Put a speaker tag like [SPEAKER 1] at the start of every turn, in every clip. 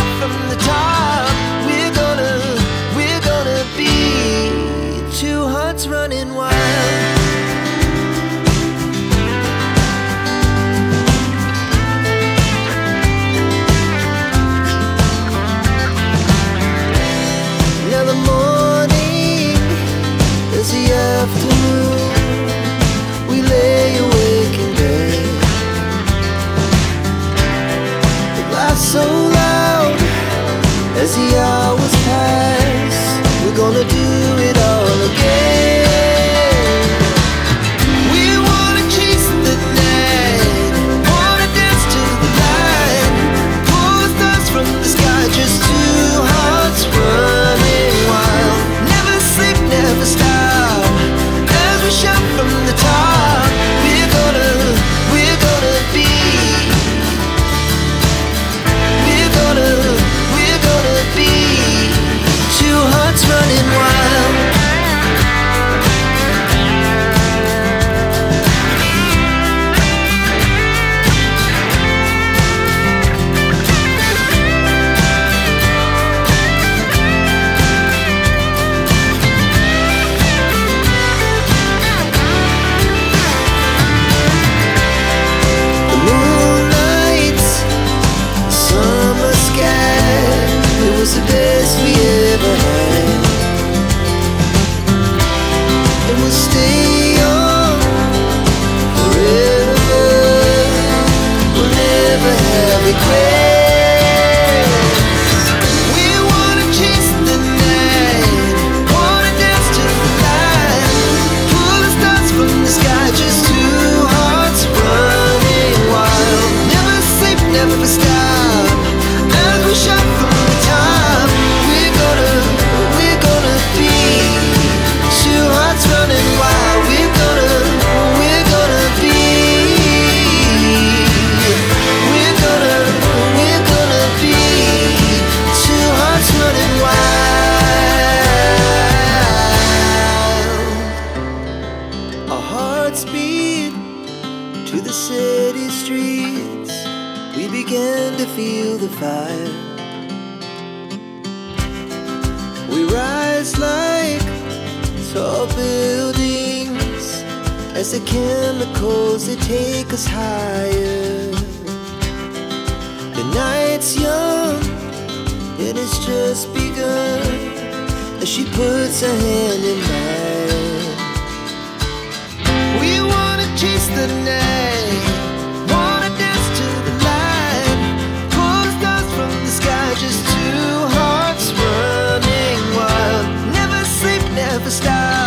[SPEAKER 1] enough. It's like tall buildings as the chemicals they take us higher. The night's young, it has just begun. As she puts her hand in mine, we wanna chase the night. Stop.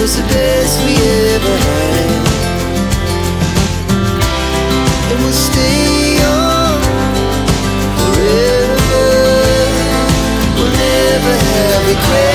[SPEAKER 1] was the best we ever had. And we'll stay on forever. We'll never have regrets